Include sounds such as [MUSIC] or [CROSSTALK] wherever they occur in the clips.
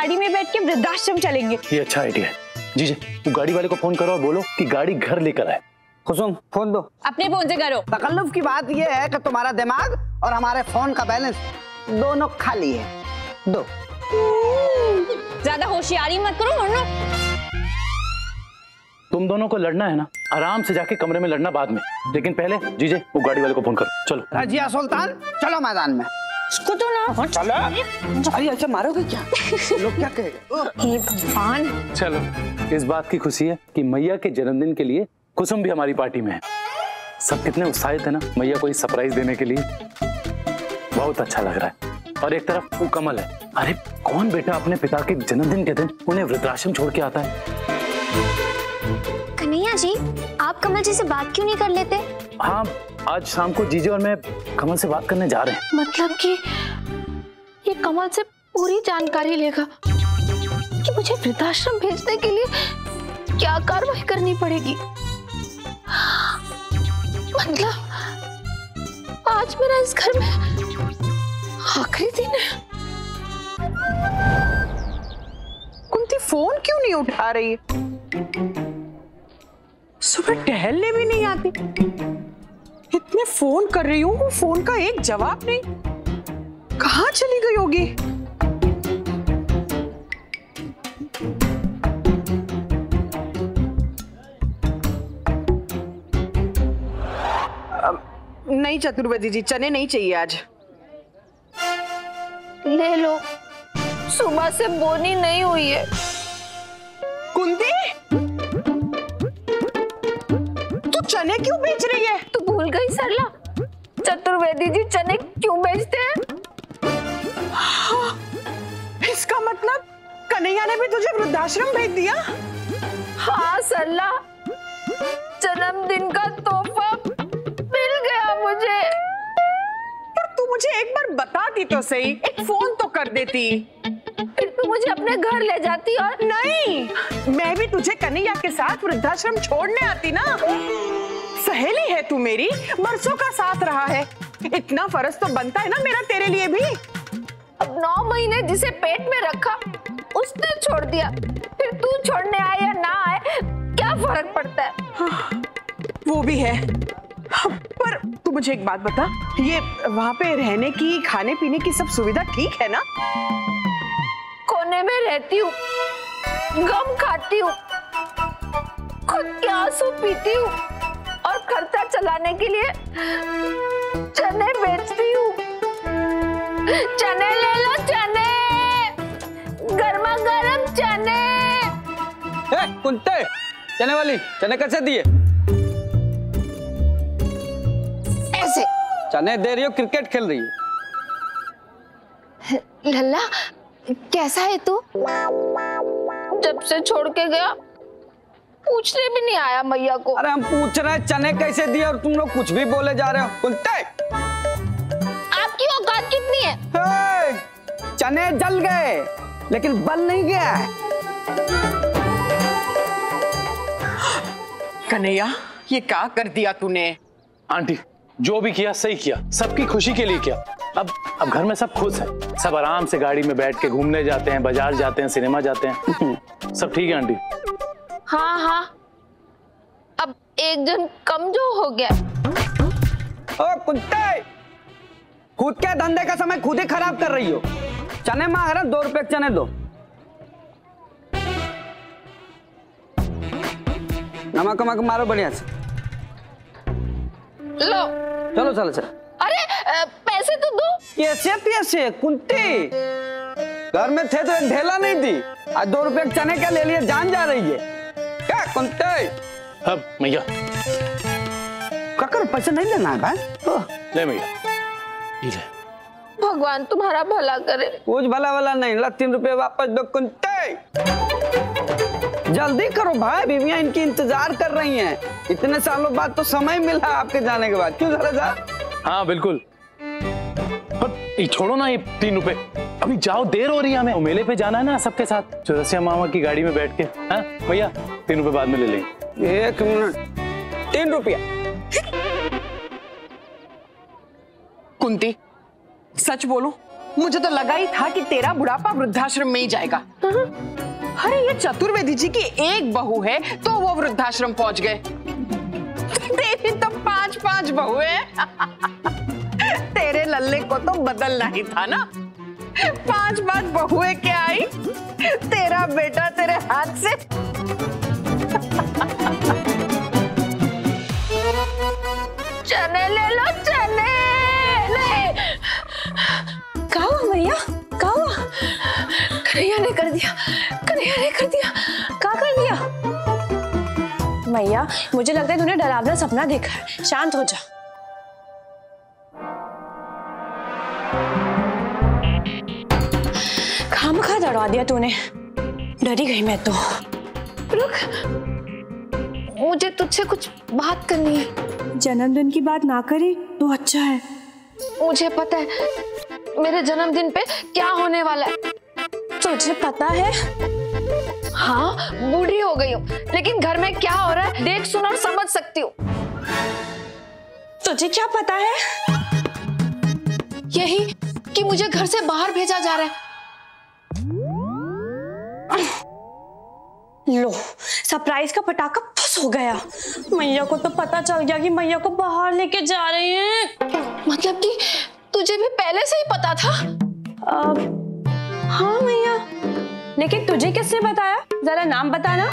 गाड़ी में बैठ के वृद्धाश्रम चलेंगे। ये अच्छा आइडिया है। जी जी वो गाड़ी वाले को फ़ोन करो और बोलो कि गाड़ी घर लेकर आए। कुसुम फ़ोन दो। अपने फ़ोन से करो। तकल्लुफ की बात यह है कि तुम्हारा दिमाग और हमारे फ़ोन का बैलेंस दोनों खाली है। दो। ज़्यादा होशियारी मत करो वरना तुम दोनों को लड़ना है ना आराम से जाके कमरे में लड़ना बाद में। लेकिन पहले जीजे वो गाड़ी वाले को फ़ोन करो। चलो। रजिया सुल्तान चलो मैदान में। इसको तो ना चलो। अरे ऐसे मारोगे क्या? [LAUGHS] लोग क्या कहेंगे? हे भगवान। चलो इस बात की खुशी है कि मैया के जन्मदिन के लिए कुसुम भी हमारी पार्टी में है। सब कितने उत्साहित है ना मैया को इस सरप्राइज़ देने के लिए। बहुत अच्छा लग रहा है। और एक तरफ़ वो कमल है। अरे कौन बेटा अपने पिता के जन्मदिन के दिन उन्हें वृद्धाश्रम छोड़ के आता है? कन्हैया जी आप कमल जी से बात क्यों नहीं कर लेते? हाँ आज शाम को जीजे और मैं कमल से बात करने जा रहे हैं। मतलब कि ये कमल से पूरी जानकारी लेगा कि मुझे वृद्धाश्रम भेजने के लिए क्या कार्रवाई करनी पड़ेगी। मतलब आज मेरा इस घर में आखिरी दिन है। कुंती, फ़ोन क्यों नहीं उठा रही? है सुबह टहलने भी नहीं आती। इतने फ़ोन कर रही हूँ फ़ोन का एक जवाब नहीं। कहाँ चली गई होगी? नहीं चतुर्वेदी जी चने नहीं चाहिए आज। ले लो। सुबह से बोनी नहीं हुई है। कुंती तू चने क्यों बेच रही है? भूल गई सरला। चतुर्वेदी जी चने क्यों बेचते हैं इसका मतलब कन्हैया ने भी तुझे वृद्धाश्रम भेज दिया? हाँ सरला जन्मदिन का तोहफा मिल गया मुझे। पर तू मुझे एक बार बताती तो सही एक फ़ोन तो कर देती। फिर तू मुझे अपने घर ले जाती और नहीं मैं भी तुझे कन्हैया के साथ वृद्धाश्रम छोड़ने आती ना। सहेली है तू मेरी बरसों का साथ रहा है। इतना फ़र्ज़ तो बनता है ना मेरा तेरे लिए भी। अब नौ महीने जिसे पेट में रखा उसने छोड़ दिया। फिर तू छोड़ने आए या ना आए क्या फ़र्क पड़ता है? वो भी है। पर तू मुझे एक बात बता ये वहाँ पे रहने की खाने पीने की सब सुविधा ठीक है ना? कोने में रहती हूँ गम खाती हूँ खुद के आँसू पीती हूँ। खर्चा चलाने के लिए चने बेचती हूँ। चने ले लो चने। गर्मा गर्म चने। ए, कुंते चने वाली चने कैसे दिए? ऐसे। चने दे रही हो क्रिकेट खेल रही हो। लल्ला कैसा है तू? जब से छोड़ के गया पूछने भी नहीं आया मैया को। अरे हम पूछ रहे हैं चने कैसे दिए और तुम लोग कुछ भी बोले जा रहे हो। कुंते आपकी औकात कितनी है? चने जल गए लेकिन बल नहीं गया है। कन्हैया ये क्या कर दिया तूने? आंटी जो भी किया सही किया। सबकी खुशी के लिए किया। अब अब घर में सब खुश है। सब आराम से गाड़ी में बैठ के घूमने जाते हैं बाज़ार जाते हैं सिनेमा जाते हैं। [LAUGHS] सब ठीक है आंटी? हाँ हाँ। अब एक जन कम जो हो गया। ओ कुत्ते! खुद के धंधे का समय खुद ही खराब कर रही हो। चने मांग रहे दो रुपए चने दो। नमक वमक मारो बढ़िया से। लो। चलो चलो चलो। अरे पैसे तो दो। कैसे कैसे कुंती घर में थे तो एक ढेला नहीं थी आज दो रुपए चने क्या ले लिए? जान जा रही है। कुंते अब मैया। काकर पैसे नहीं लेना है भाई। ओह, ले मैया। ये ले। भगवान तुम्हारा भला करे। कुछ भला भला नहीं ला तीन रुपए वापस दो कुंते। जल्दी करो भाई बीवियाँ इनकी इंतज़ार कर रही हैं। इतने सालों बाद तो समय मिला आपके जाने के बाद। क्यों जरा जा? हाँ बिल्कुल। पर ये छोड़ो ना ये तीन रुपए। अभी जाओ देर हो रही है हमें। वो मेले पे जाना है ना सबके साथ। चौरसिया मामा की गाड़ी में बैठ के हाँ? भैया तीन रुपए बाद में ले लेंगे। एक मिनट। तीन रुपया। कुंती सच बोलो मुझे तो लगा ही था कि तेरा बुढ़ापा वृद्धाश्रम में ही जाएगा। अरे ये चतुर्वेदी जी की एक बहू है तो वो वृद्धाश्रम पहुँच गए। तेरी तो पाँच पाँच बहू है। [LAUGHS] तेरे लल्ले को तो बदलना ही था ना। पाँच पाँच बहुए क्या आई? तेरा बेटा तेरे हाथ से। चने ले लो, चने। नहीं। का का कन्हैया ने कर दिया। कन्हैया ने कर दिया। का कर दिया? मैया मुझे लगता है तूने डरावना सपना देखा है। शांत हो जा। खाम दिया तूने। डरी गई मैं तो। रुक। मुझे तुझसे कुछ बात करनी है। जन्मदिन की बात ना करी तो अच्छा है। मुझे पता है मेरे जन्मदिन पे क्या होने वाला है। तुझे पता है? हाँ बूढ़ी हो गई हूँ लेकिन घर में क्या हो रहा है देख सुन और समझ सकती हूँ। तुझे क्या पता है? यही कि मुझे घर से बाहर भेजा जा रहा है। लो सरप्राइज़ का पटाखा फुस हो गया। मैया को तो पता चल गया कि मैया को बाहर लेके जा रहे हैं। मतलब कि तुझे भी पहले से ही पता था? अब हाँ मैया। लेकिन तुझे किसने बताया? जरा नाम बताना।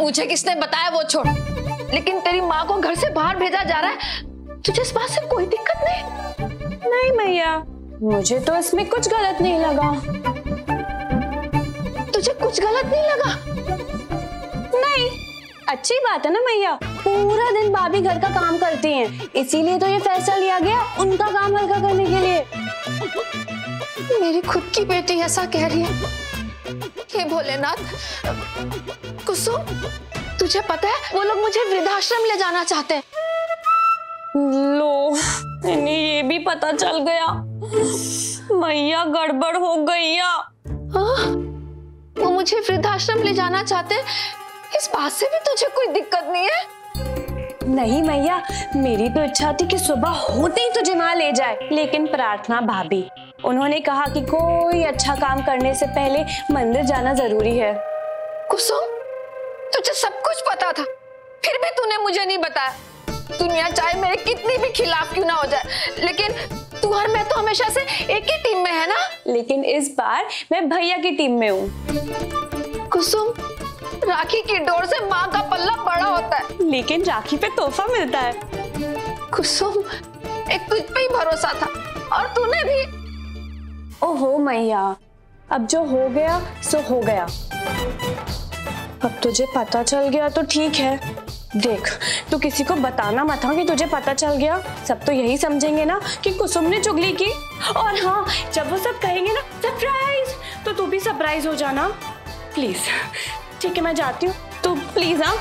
मुझे किसने बताया वो छोड़? लेकिन तेरी माँ को घर से बाहर भेजा जा रहा है तुझे इस बात से कोई दिक्कत नहीं? नहीं मैया मुझे तो इसमें कुछ गलत नहीं लगा। तुझे कुछ गलत नहीं लगा? नहीं अच्छी बात है ना मैया पूरा दिन भाभी घर का काम करती हैं। इसीलिए तो ये फैसला लिया गया उनका काम हल्का करने के लिए। मेरी खुद की बेटी ऐसा कह रही है। हे भोलेनाथ कुसुम तुझे पता है वो लोग मुझे वृद्धाश्रम ले जाना चाहते हैं। लो इन्हें ये भी पता चल गया। मैया गड़बड़ हो गई हाँ? वो मुझे वृद्धाश्रम ले जाना चाहते हैं? इस बात से भी तुझे कोई दिक्कत नहीं है? नहीं मैया मेरी तो इच्छा थी कि सुबह होते ही तुझे वहाँ ले जाए। लेकिन प्रार्थना भाभी उन्होंने कहा कि कोई अच्छा काम करने से पहले मंदिर जाना ज़रूरी है। कुसुम तुझे सब कुछ पता था फिर भी तूने मुझे नहीं बताया। दुनिया चाहे मेरे कितनी भी खिलाफ क्यों ना हो जाए लेकिन तू और मैं तो हमेशा से एक ही टीम में है ना? लेकिन इस बार मैं भैया की टीम में हूँ। कुसुम राखी की डोर से माँ का पल्ला बड़ा होता है। लेकिन राखी पे तोहफा मिलता है। कुसुम एक तुझ पे ही भरोसा था और तूने भी। ओहो मैया अब जो हो गया सो हो गया। अब तुझे पता चल गया तो ठीक है। देख, तू किसी को बताना मत हाँ कि तुझे पता चल गया। सब तो यही समझेंगे ना कि कुसुम ने चुगली की। और हाँ जब वो सब कहेंगे ना सरप्राइज़ तो तू भी सरप्राइज़ हो जाना। प्लीज़ ठीक है, मैं जाती हूँ। तो प्लीज़ हाँ।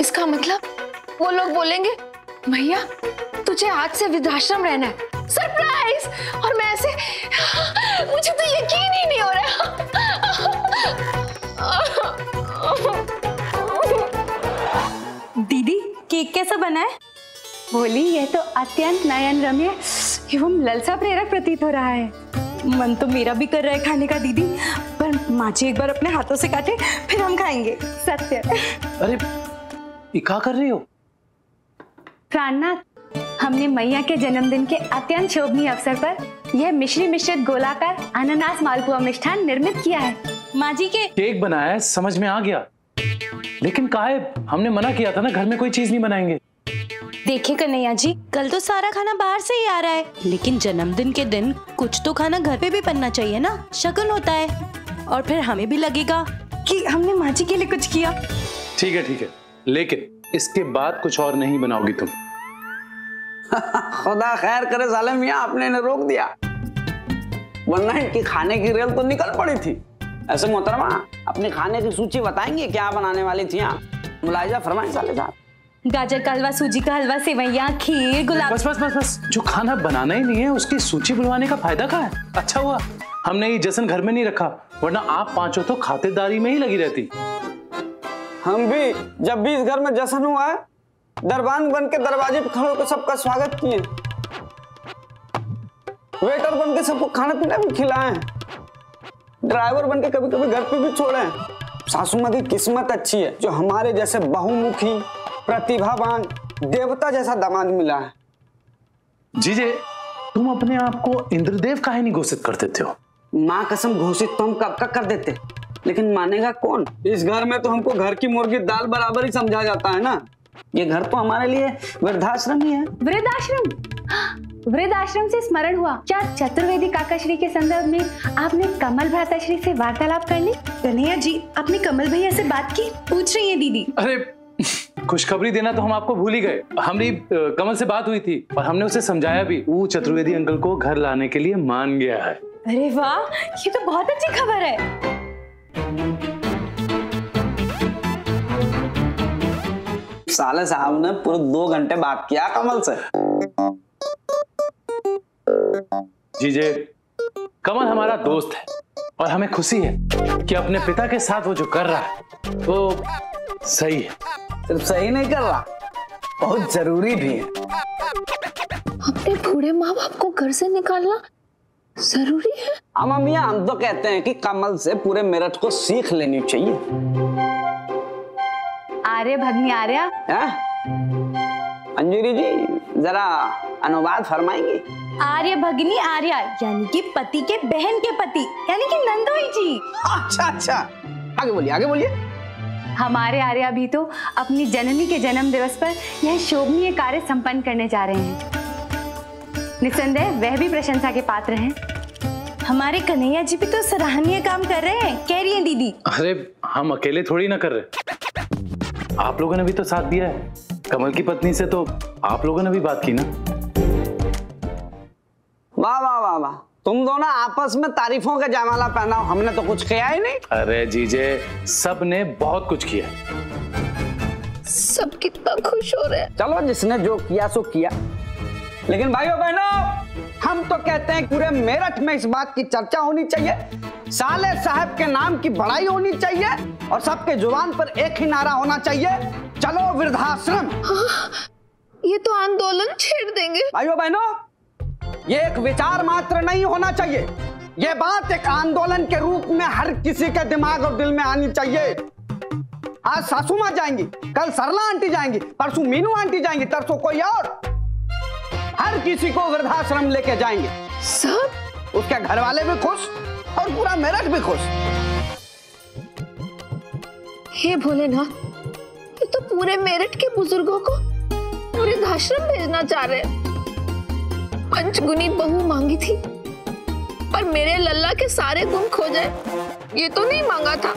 इसका मतलब वो लोग बोलेंगे, भैया, तुझे आज से वृद्धाश्रम रहना है। सरप्राइज़ और मैं ऐसे, मुझे तो यकीन ही नहीं हो रहा दीदी केक कैसा बना है? बोली यह तो अत्यंत नयन रम्य एवं ललसा प्रेरक प्रतीत हो रहा है। मन तो मेरा भी कर रहा है खाने का दीदी पर माँ जी एक बार अपने हाथों से काटे फिर हम खाएँगे। सत्य। अरे ये क्या कर रही हो? प्राणनाथ हमने मैया के जन्मदिन के अत्यंत शोभनीय अवसर पर यह मिश्री मिश्रित गोलाकार अनानास मालपुआ मिष्ठान निर्मित किया है। माँ जी के केक बनाया है समझ में आ गया। लेकिन कहा है हमने मना किया था ना घर में कोई चीज़ नहीं बनाएँगे। देखिए कन्हैया जी कल तो सारा खाना बाहर से ही आ रहा है। लेकिन जन्मदिन के दिन कुछ तो खाना घर पे भी बनना चाहिए ना शगुन होता है। और फिर हमें भी लगेगा कि हमने माँ जी के लिए कुछ किया। ठीक है ठीक है। लेकिन इसके बाद कुछ और नहीं बनाओगी तुम। [LAUGHS] खुदा खैर करे साले मियाँ आपने इन्हें रोक दिया। वरना इनकी खाने की रेल तो निकल पड़ी थी। ऐसे मोहतरमा अपने खाने की सूची बताएँगे क्या बनाने वाली थी मुलायजा फरमाए साले साहब। गाजर का हलवा सूजी का हलवा सेवैया खीर गुलाब बस बस बस बस। जो खाना बनाना ही नहीं है उसकी सूची बुलवाने का फ़ायदा क्या है? अच्छा हुआ। हमने ये जश्न घर में नहीं रखा वरना आप पाँचों तो खातिरदारी में ही लगी रहती। हम भी जब भी इस घर में जश्न हुआ है दरबान बन के दरवाजे पे खड़े होकर सबका स्वागत किए। वेटर बन के सबको खाना पीना भी खिलाए। ड्राइवर बन के कभी कभी घर पे भी छोड़े। सासू माँ की किस्मत अच्छी है जो हमारे जैसे बहुमुखी प्रतिभावान देवता जैसा दामाद मिला है। जीजे तुम अपने आप को इंद्रदेव का ही नहीं घोषित कर देते हो। माँ कसम घोषित तो हम कब का कर देते लेकिन मानेगा कौन? इस घर में तो हमको घर की मुर्गी दाल बराबर ही समझा जाता है ना। ये घर तो हमारे लिए वृद्धाश्रम ही है। वृद्धाश्रम? वृद्धाश्रम से स्मरण हुआ। क्या चतुर्वेदी काकाश्री के संदर्भ में आपने कमल भ्राताश्री से वार्तालाप कर ली? कन्हैया जी आपने कमल भैया से बात की? पूछ रही है दीदी। अरे खुशखबरी देना तो हम आपको भूल ही गए। हमारी कमल से बात हुई थी और हमने उसे समझाया भी। वो चतुर्वेदी अंकल को घर लाने के लिए मान गया है। अरे वाह ये तो बहुत अच्छी खबर है। साले साहब ने पूरे दो घंटे बात किया कमल से। जीजे कमल हमारा दोस्त है और हमें खुशी है कि अपने पिता के साथ वो जो कर रहा है वो सही है। सिर्फ़ सही नहीं कर रहा बहुत ज़रूरी भी है। अपने बूढ़े माँ बाप को घर से निकालना ज़रूरी है? अमा मियाँ हम तो कहते हैं कि कमल से पूरे मेरठ को सीख लेनी चाहिए। आर्य भगनी आर्या। हैं? अंजूरी जी जरा अनुवाद फरमाएँगी? आर्य भगनी आर्या यानी कि पति के बहन के पति यानी कि नंदोई जी। अच्छा अच्छा। आगे बोलिए आगे बोलिए। हमारे आर्या भी तो अपनी जननी के जन्म दिवस पर यह शोभनीय कार्य संपन्न करने जा रहे हैं। निसंदेह वह भी प्रशंसा के पात्र हैं। हमारे कन्हैया जी भी तो सराहनीय काम कर रहे हैं। कह रही हैं दीदी। अरे हम अकेले थोड़ी ना कर रहे। आप लोगों ने भी तो साथ दिया है। कमल की पत्नी से तो आप लोगों ने भी बात की ना? वाह वाह वाह वाह। तुम दोनों आपस में तारीफों का जयमाला पहनाओ। हमने तो कुछ किया ही नहीं। अरे जीजे सबने बहुत कुछ किया सब कितना खुश हो रहे हैं। चलो जिसने जो किया सो किया। लेकिन भाइयों बहनों हम तो कहते हैं पूरे मेरठ में इस बात की चर्चा होनी चाहिए। साले साहब के नाम की बड़ाई होनी चाहिए और सबके ज़ुबान पर एक ही नारा होना चाहिए। चलो वृद्धाश्रम। ये तो आंदोलन छेड़ देंगे। भाइयों बहनों ये एक विचार मात्र नहीं होना चाहिए। ये बात एक आंदोलन के रूप में हर किसी के दिमाग और दिल में आनी चाहिए। आज सासू माँ जाएँगी कल सरला आंटी जाएँगी परसों मीनू आंटी जाएँगी तरसों कोई और। हर किसी को वृद्धाश्रम लेके जाएँगे। सब? उसके घर वाले भी खुश और पूरा मेरठ भी खुश। हे भोलेनाथ ये तो पूरे मेरठ के बुज़ुर्गों को वृद्धाश्रम भेजना चाह रहे पंचगुनी बहू मांगी थी पर मेरे लल्ला के सारे गुण खो जाए ये तो नहीं मांगा था।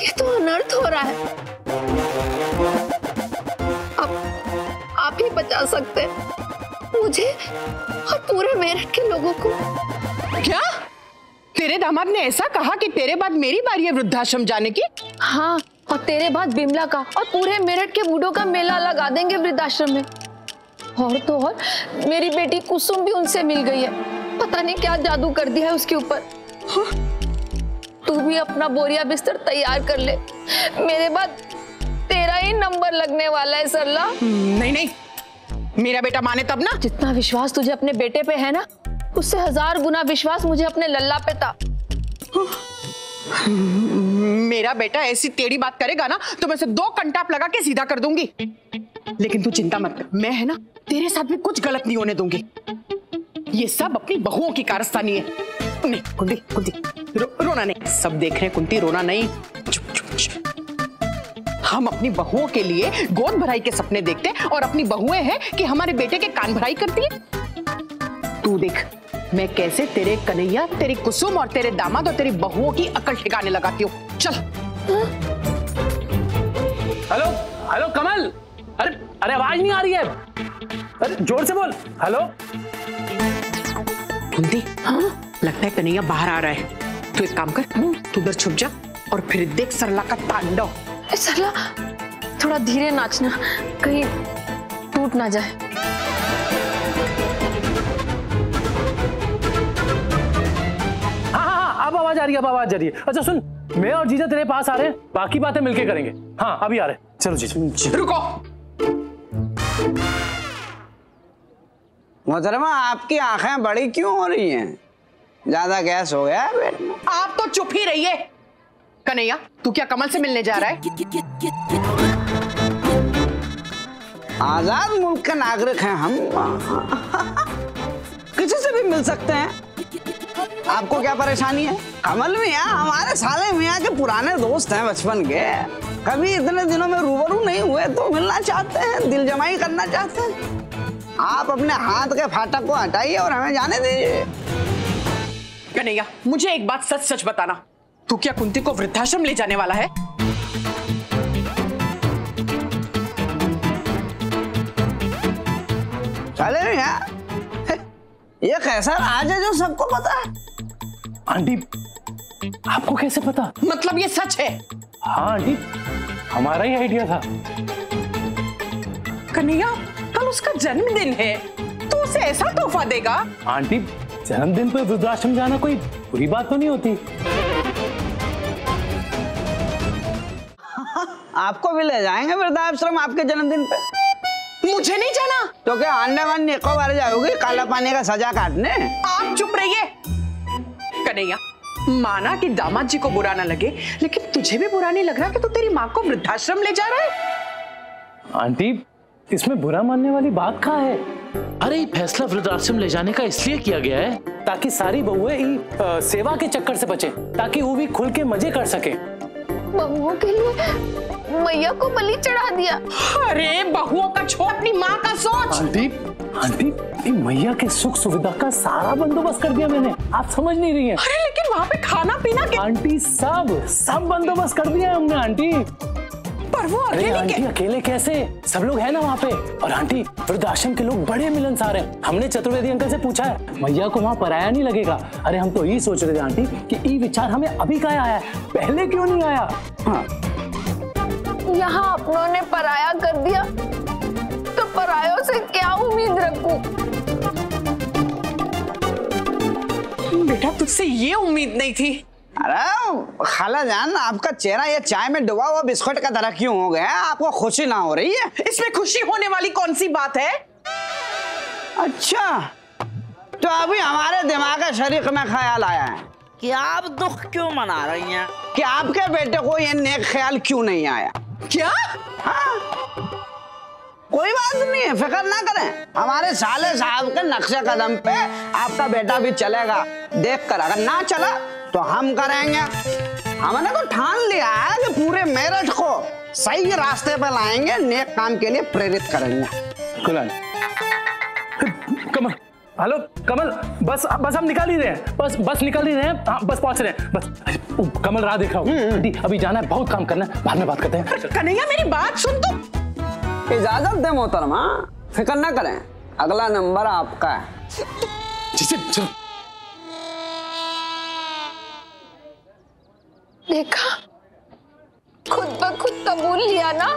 ये तो अनर्थ हो रहा है। अब आप ही बचा सकते हैं। मुझे और पूरे मेरठ के लोगों को। क्या? तेरे दामाद ने ऐसा कहा कि तेरे बाद मेरी बारी है वृद्धाश्रम जाने की? हाँ और तेरे बाद बिमला का और पूरे मेरठ के बूढ़ों का मेला लगा देंगे वृद्धाश्रम में। और तो और मेरी बेटी कुसुम भी उनसे मिल गई है। पता नहीं क्या जादू कर दिया है उसके ऊपर। तू भी अपना बोरिया बिस्तर तैयार कर ले। मेरे बाद तेरा ही नंबर लगने वाला है सरला। नहीं नहीं। मेरा बेटा माने तब ना। जितना विश्वास तुझे अपने बेटे पे है ना उससे हज़ार गुना विश्वास मुझे अपने लल्ला पे था। मेरा बेटा ऐसी टेढ़ी बात करेगा ना तो मैं उसे दो कंटाप लगा के सीधा कर दूँगी। लेकिन तू चिंता मत कर मैं है ना तेरे साथ भी कुछ गलत नहीं होने दूँगी। ये सब अपनी बहुओं की कारस्तानी है। नहीं कुंती कुंती रो, रोना नहीं। सब देख रहे हैं कुंती रोना नहीं। चुप चुप चुप। हम अपनी बहुओं के लिए गोद भराई के सपने देखते हैं और अपनी बहुएँ हैं कि हमारे बेटे के कान भराई करती है। तू देख मैं कैसे तेरे कन्हैया तेरी कुसुम और तेरे दामाद और तेरी बहुओं की अकल ठिकाने लगाती हूँ। चल। Hello hello Kamal. अरे अरे आवाज़ नहीं आ रही है। अरे ज़ोर से बोल। हेलो। कुंती हाँ लगता है कन्हैया बाहर आ रहा है। तू एक काम कर तू उधर छुप जा और फिर देख सरला का तांडव। सरला थोड़ा धीरे नाचना कहीं टूट ना जाए। हाँ हाँ हाँ अब आवाज़ आ रही है अब आवाज़ आ रही है। अच्छा सुन मैं और जीजा तेरे पास आ रहे हैं बाकी बातें मिलके करेंगे। हाँ अभी आ रहे हैं। चलो जीजा। रुको। मोहतरमा आपकी आँखें बड़ी क्यों हो रही हैं? ज़्यादा गैस हो गया है पेट में आप तो चुप ही रहिए। कन्हैया तू क्या कमल से मिलने जा रहा है? आज़ाद मुल्क के नागरिक हैं हम। किसी से भी मिल सकते हैं। आपको क्या परेशानी है? कमल मियाँ हमारे साले मियाँ के पुराने दोस्त हैं बचपन के। कभी इतने दिनों में रूबरू नहीं हुए तो मिलना चाहते हैं दिल जमाई करना चाहते हैं। आप अपने हाथ के फाटक को हटाइए और हमें जाने दीजिए। कन्हैया मुझे एक बात सच सच बताना। तू क्या कुंती को वृद्धाश्रम ले जाने वाला है? चले ये कैसा राज है जो सबको पता है? आंटी आपको कैसे पता? मतलब ये सच है? हाँ आंटी हमारा ही आइडिया था। कन्हैया कल उसका जन्मदिन है। तो उसे ऐसा तोहफा देगा? आंटी जन्मदिन पे वृद्धाश्रम जाना कोई बुरी बात तो नहीं होती? आपको भी ले जाएँगे वृद्धाश्रम आपके जन्मदिन पे। मुझे नहीं जाना। तो क्या अंडे मन निको बार जाओगी काला पानी का सजा काटने? आप चुप रहिए। कन्हैया माना कि दामाद जी को बुरा ना लगे लेकिन तुझे भी बुरा नहीं लग रहा कि तू तेरी माँ को वृद्धाश्रम ले जा रहा है? आंटी इसमें बुरा मानने वाली बात कहाँ है? अरे ये फैसला वृद्धाश्रम ले जाने का इसलिए किया गया है ताकि सारी बहुए ई, अ, सेवा के चक्कर से बचे ताकि वो भी खुल के मज़े कर सके। बहुओं के लिए मैया को बलि चढ़ा दिया। अरे बहुओं का छोड़ अपनी माँ का सोच। आंटी आंटी मैया के सुख सुविधा का सारा बंदोबस्त कर दिया मैंने। आप समझ नहीं रही हैं। अरे लेकिन वहाँ पे खाना पीना के आंटी सब सब बंदोबस्त कर दिया है हमने आंटी। पर वो अकेले आंटी के अकेले कैसे? सब लोग हैं ना वहाँ पे। और आंटी वृद्धाश्रम के लोग बड़े मिलनसार हैं। हमने चतुर्वेदी अंकल से पूछा है। मैया को वहाँ पराया नहीं लगेगा। अरे हम तो यही सोच रहे थे आंटी कि ये विचार हमें अभी का आया है। पहले क्यों नहीं आया? हाँ। यहाँ अपनों ने पराया कर दिया तो परायों से क्या उम्मीद रखूँ? बेटा तुझसे ये उम्मीद नहीं थी। अरे खाला जान आपका चेहरा ये चाय में डुबा हुआ बिस्कुट का तरह क्यों हो गया? आपको खुशी ना हो रही है? इसमें खुशी होने वाली कौन सी बात है? अच्छा तो अभी हमारे दिमाग के शरीक में ख्याल आया है। कि आप दुख क्यों मना रही हैं? कि आपके बेटे को ये नेक ख्याल क्यों नहीं आया? क्या? हाँ। कोई बात नहीं है फ़िक्र ना करें। हमारे साले साहब के नक्शे कदम पे आपका बेटा भी चलेगा। देख कर अगर ना चला तो हम करेंगे। हमने तो ठान लिया है कि पूरे मेरठ को सही रास्ते पर लाएँगे नेक काम के लिए प्रेरित करेंगे। कमल हेलो कमल बस बस हम निकाल ही रहे हैं। बस बस निकल ही रहे हैं। हाँ बस पहुँच रहे हैं। बस कमल राह देख रहा हूँ अभी जाना है बहुत काम करना है। बाद में बात करते हैं। कन्हैया मेरी बात सुन तू। इजाज़त दे मोहतरमा फ़िक्र ना करें। अगला नंबर आपका है। जी जी, चलो। देखा? खुद ब खुद कबूल लिया ना?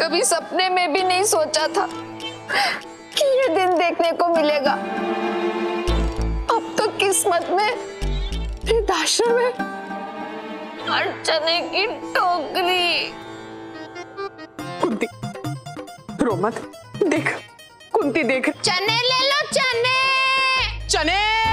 कभी सपने में भी नहीं सोचा था। कि ये दिन देखने को मिलेगा। अब तो किस्मत में वृद्धाश्रम में और चने की टोकरी। कुंती रोमत देख कुंती देख। चने ले लो चने। चने!